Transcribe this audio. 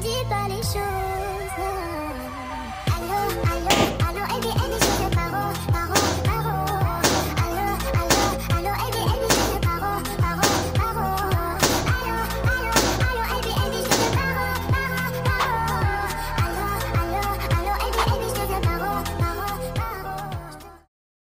dit pas les choses. Allô, allô.